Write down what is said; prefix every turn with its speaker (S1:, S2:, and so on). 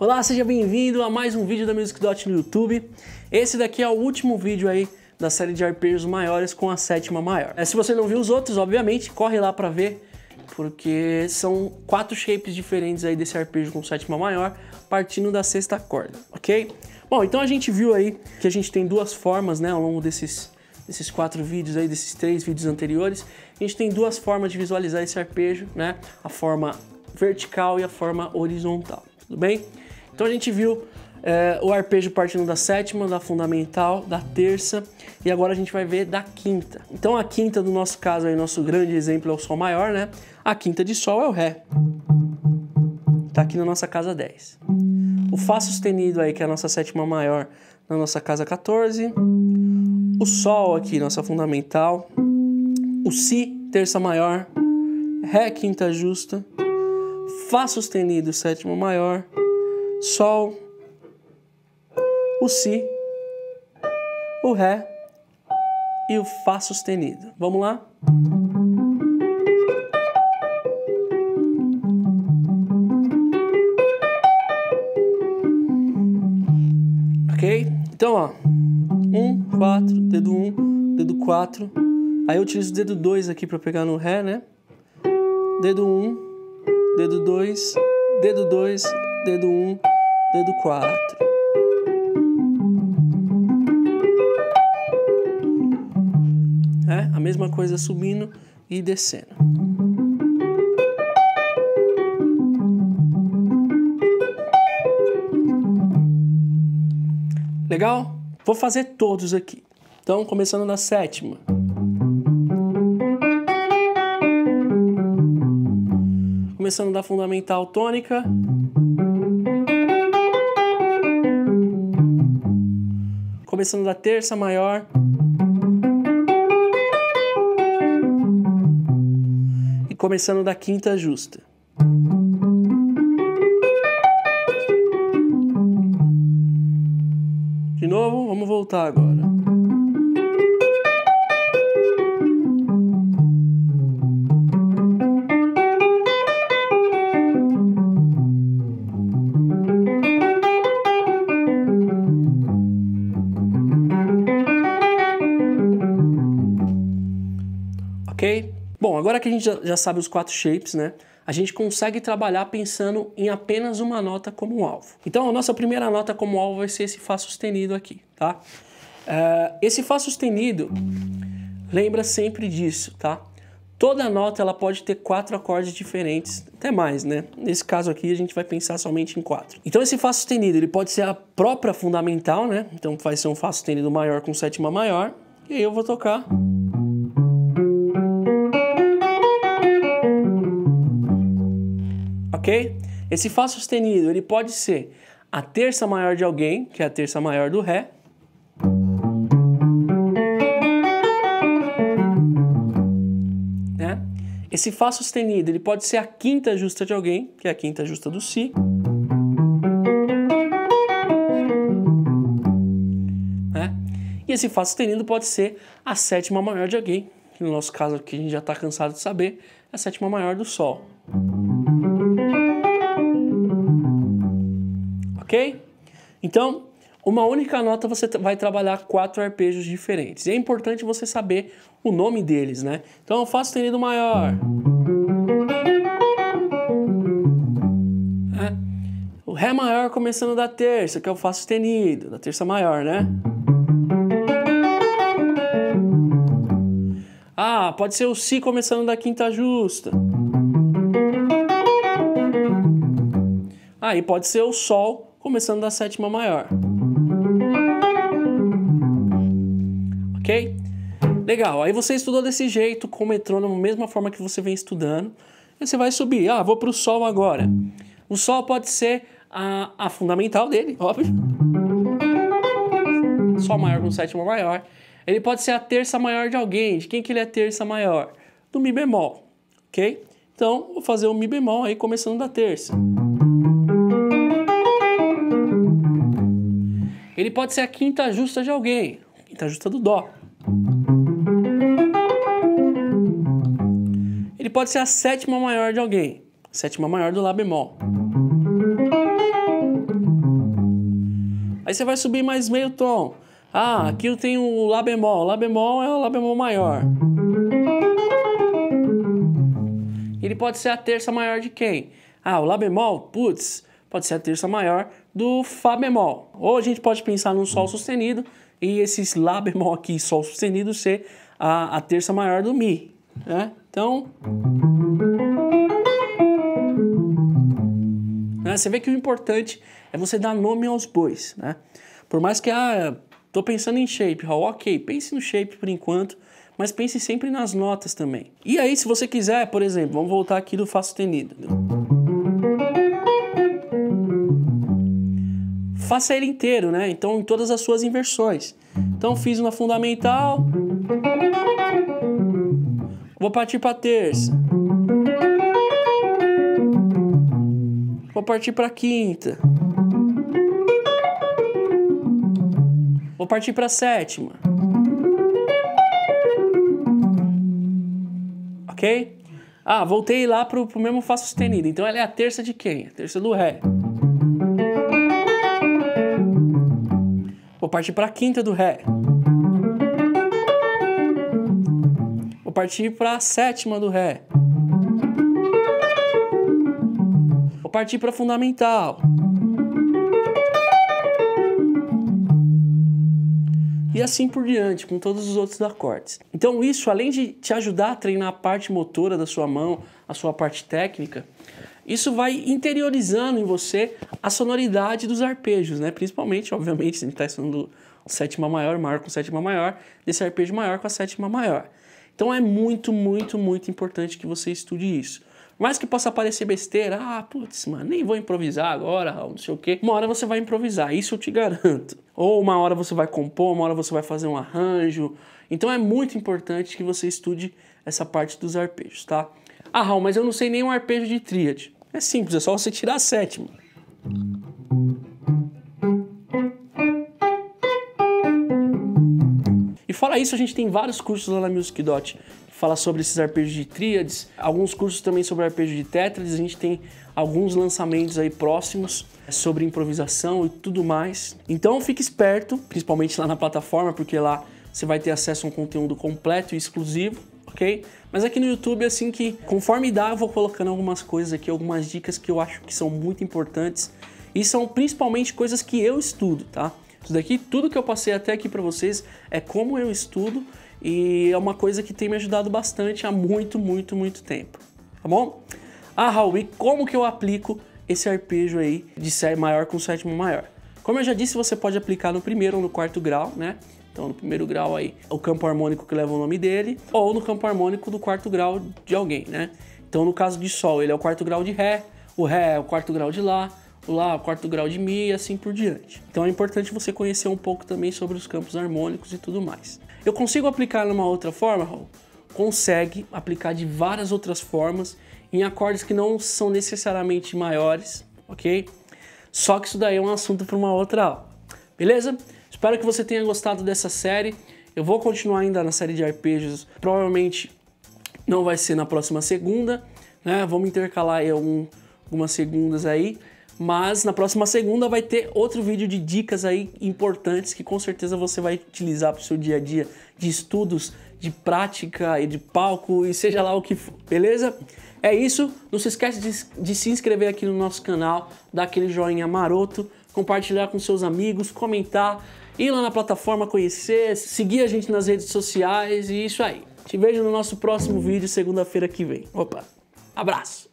S1: Olá, seja bem-vindo a mais um vídeo da Music Dot no YouTube. Esse daqui é o último vídeo aí da série de arpejos maiores com a sétima maior. É, se você não viu os outros, obviamente, corre lá para ver, porque são quatro shapes diferentes aí desse arpejo com sétima maior, partindo da sexta corda, ok? Bom, então a gente viu aí que a gente tem duas formas, né, ao longo desses, desses quatro vídeos aí, desses três vídeos anteriores, a gente tem duas formas de visualizar esse arpejo, né, a forma vertical e a forma horizontal, tudo bem? Então a gente viu é, o arpejo partindo da sétima, da fundamental, da terça e agora a gente vai ver da quinta. Então a quinta do nosso caso aí, nosso grande exemplo é o Sol maior, né? A quinta de Sol é o Ré. Tá aqui na nossa casa 10. O Fá sustenido aí, que é a nossa sétima maior, na nossa casa 14. O Sol aqui, nossa fundamental. O Si, terça maior. Ré, quinta justa. Fá sustenido, sétima maior. Sol, o Si, o Ré e o Fá sustenido. Vamos lá? Ok? Então, ó. Um, quatro, dedo um, dedo quatro. Aí eu utilizo o dedo dois aqui para pegar no Ré, né? Dedo um, dedo dois, dedo dois, dedo um, dedo 4. É, a mesma coisa subindo e descendo. Legal? Vou fazer todos aqui. Então, começando na sétima. Começando da fundamental tônica. Começando da terça maior. E começando da quinta justa. De novo, vamos voltar agora. Ok? Bom, agora que a gente já, sabe os quatro shapes, né? A gente consegue trabalhar pensando em apenas uma nota como alvo. Então, a nossa primeira nota como alvo vai ser esse Fá sustenido aqui, tá? Uh, esse Fá sustenido, lembra sempre disso, tá? Toda nota ela pode ter quatro acordes diferentes, até mais, né? Nesse caso aqui a gente vai pensar somente em quatro. Então esse Fá sustenido ele pode ser a própria fundamental, né? Então vai ser um Fá sustenido maior com sétima maior. E aí eu vou tocar ok? Esse Fá sustenido, ele pode ser a terça maior de alguém, que é a terça maior do Ré, né? Esse Fá sustenido, ele pode ser a quinta justa de alguém, que é a quinta justa do Si. Né? E esse Fá sustenido pode ser a sétima maior de alguém, que no nosso caso aqui a gente já está cansado de saber, é a sétima maior do Sol. Ok? Então, uma única nota você vai trabalhar quatro arpejos diferentes. E é importante você saber o nome deles, né? Então eu Fá sustenido maior. É. O Ré maior começando da terça, que é o Fá sustenido, da terça maior, né? Ah, pode ser o Si começando da quinta justa. Aí ah, pode ser o Sol começando da sétima maior. Ok? Legal, aí você estudou desse jeito, com o metrônomo, mesma forma que você vem estudando. E você vai subir. Ah, vou para o Sol agora. O Sol pode ser a, a fundamental dele, óbvio. Sol maior com sétima maior. Ele pode ser a terça maior de alguém. De quem que ele é a terça maior? Do Mi bemol, ok? Então, vou fazer o Mi bemol aí começando da terça. Ele pode ser a quinta justa de alguém, quinta justa do Dó. Ele pode ser a sétima maior de alguém, sétima maior do Lá bemol. Aí você vai subir mais meio tom. Ah, aqui eu tenho o Lá bemol. Lá bemol é o Lá bemol maior. Ele pode ser a terça maior de quem? Ah, o Lá bemol, putz, pode ser a terça maior do Fá bemol. Ou a gente pode pensar num Sol sustenido e esse Lá bemol aqui, Sol sustenido, ser a, a terça maior do Mi. Né? Então. Né? Você vê que o importante é você dar nome aos bois. Né? Por mais que, ah, tô pensando em shape, ok, pense no shape por enquanto, mas pense sempre nas notas também. E aí, se você quiser, por exemplo, vamos voltar aqui do Fá sustenido. Faça ele inteiro, né? Então, em todas as suas inversões. Então, fiz uma fundamental. Vou partir para terça. Vou partir para quinta. Vou partir para sétima. Ok? Ah, voltei lá pro, pro mesmo Fá sustenido. Então ela é a terça de quem? A terça do Ré. Partir para a quinta do Ré. Vou partir para a sétima do Ré. Vou partir para fundamental. E assim por diante, com todos os outros acordes. Então isso, além de te ajudar a treinar a parte motora da sua mão, a sua parte técnica, isso vai interiorizando em você a sonoridade dos arpejos, né? Principalmente, obviamente, se a gente está estudando sétima maior, maior com sétima maior, desse arpejo maior com a sétima maior. Então é muito, muito, muito importante que você estude isso. Mais que possa parecer besteira, ah, putz, mano, nem vou improvisar agora, não sei o quê. Uma hora você vai improvisar, isso eu te garanto. Ou uma hora você vai compor, uma hora você vai fazer um arranjo. Então é muito importante que você estude essa parte dos arpejos, tá? Ah, Raul, mas eu não sei nenhum arpejo de tríade. É simples, é só você tirar a sétima. Fora isso, a gente tem vários cursos lá na Music Dot que fala sobre esses arpejos de tríades, alguns cursos também sobre arpejo de tétrades, a gente tem alguns lançamentos aí próximos sobre improvisação e tudo mais. Então fique esperto, principalmente lá na plataforma, porque lá você vai ter acesso a um conteúdo completo e exclusivo, ok? Mas aqui no YouTube, assim que conforme dá, eu vou colocando algumas coisas aqui, algumas dicas que eu acho que são muito importantes e são principalmente coisas que eu estudo, tá? Isso daqui, tudo que eu passei até aqui para vocês é como eu estudo e é uma coisa que tem me ajudado bastante há muito, muito, muito tempo. Tá bom? Ah, Raul, e como que eu aplico esse arpejo aí de maior com sétimo maior? Como eu já disse, você pode aplicar no primeiro ou no quarto grau, né? Então, no primeiro grau aí, o campo harmônico que leva o nome dele, ou no campo harmônico do quarto grau de alguém, né? Então, no caso de Sol, ele é o quarto grau de Ré, o Ré é o quarto grau de Lá, lá quarto grau de Mi e assim por diante. Então é importante você conhecer um pouco também sobre os campos harmônicos e tudo mais. Eu consigo aplicar numa outra forma, Raul? Consegue aplicar de várias outras formas em acordes que não são necessariamente maiores, ok? Só que isso daí é um assunto para uma outra aula, beleza? Espero que você tenha gostado dessa série. Eu vou continuar ainda na série de arpejos, provavelmente não vai ser na próxima segunda, né? Vamos intercalar aí algum, algumas segundas aí, mas na próxima segunda vai ter outro vídeo de dicas aí importantes que com certeza você vai utilizar para o seu dia a dia de estudos, de prática e de palco e seja lá o que for, beleza? É isso, não se esquece de, de se inscrever aqui no nosso canal, dar aquele joinha maroto, compartilhar com seus amigos, comentar, ir lá na plataforma conhecer, seguir a gente nas redes sociais e isso aí. Te vejo no nosso próximo vídeo segunda-feira que vem. Opa, abraço!